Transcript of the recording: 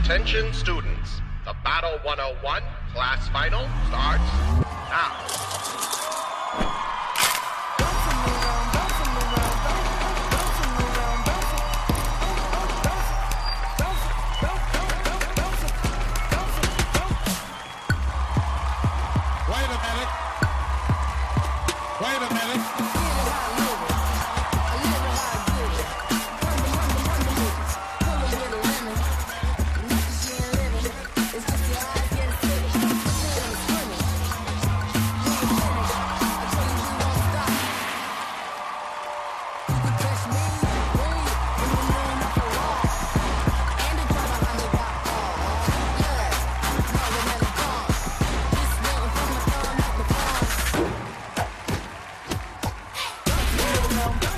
Attention students, the Battle 101 class final starts now. Wait a minute. Wait a minute. now.